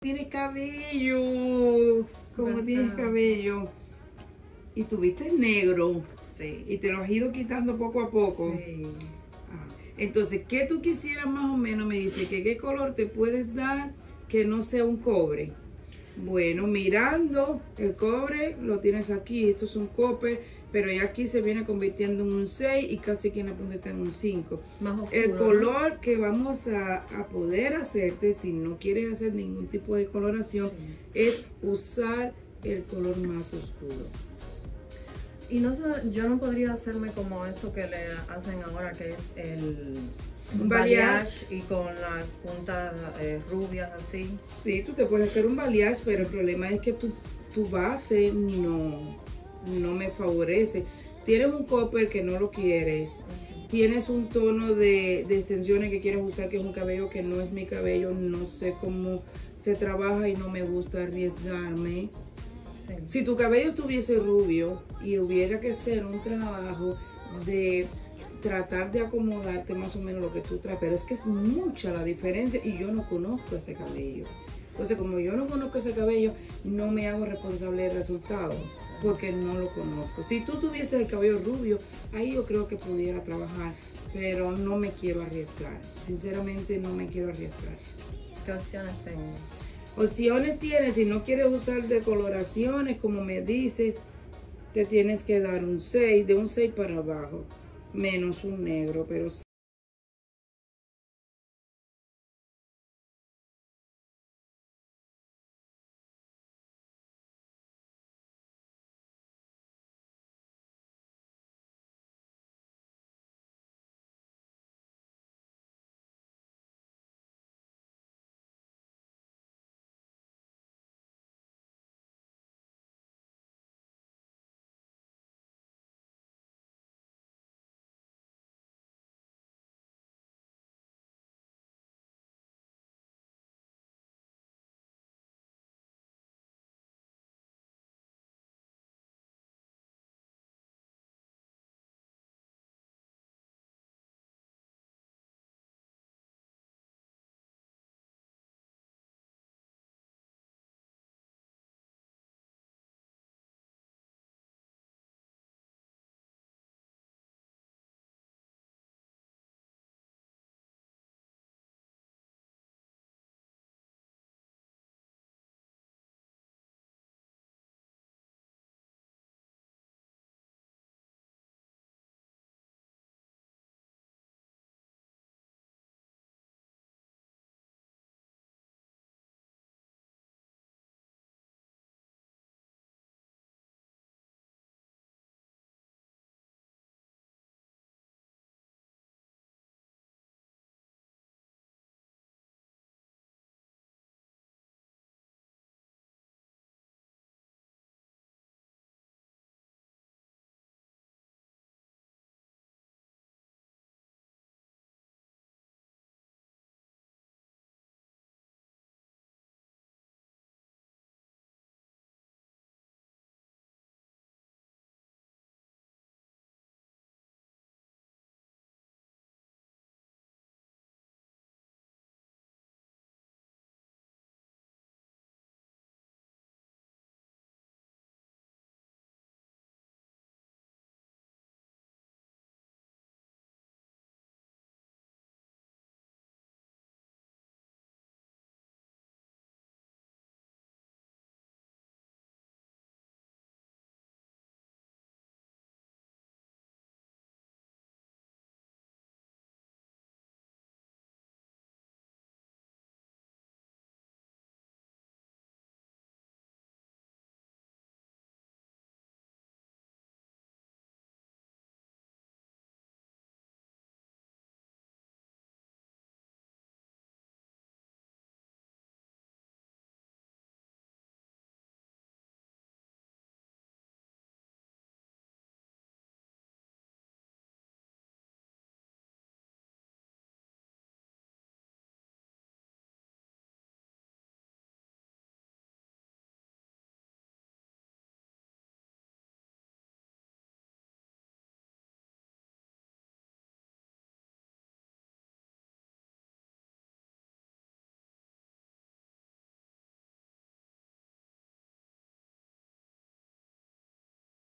Tienes cabello, como tienes cabello. Y tuviste negro Sí. y te lo has ido quitando poco a poco. Sí. Ah, Entonces, ¿qué tú quisieras más o menos? Me dice que qué color te puedes dar que no sea un cobre. Bueno, mirando el cobre, lo tienes aquí, esto es un copper, pero ya aquí se viene convirtiendo en un 6 y casi que en la punta está en un 5. Más oscuro. El ¿no? color que vamos a, a poder hacerte, si no quieres hacer ningún tipo de coloración, es usar el color más oscuro. Y no sé, yo no podría hacerme como esto que le hacen ahora, que es el Un balayage. y con las puntas eh, rubias así. Sí, tú te puedes hacer un balayage, pero el problema es que tu, tu base no, no me favorece. Tienes un copper que no lo quieres. Tienes un tono de, de extensiones que quieres usar, que es un cabello que no es mi cabello. No sé cómo se trabaja y no me gusta arriesgarme. Si tu cabello estuviese rubio y hubiera que hacer un trabajo de tratar de acomodarte más o menos lo que tú traes, pero es que es mucha la diferencia y yo no conozco ese cabello. Entonces, como yo no conozco ese cabello, no me hago responsable del resultado porque no lo conozco. Si tú tuvieses el cabello rubio, ahí yo creo que pudiera trabajar, pero no me quiero arriesgar. Sinceramente, no me quiero arriesgar. ¿Qué opciones tengo? Opciones tienes, si no quieres usar decoloraciones, como me dices, te tienes que dar un 6, de un 6 para abajo, menos un negro, pero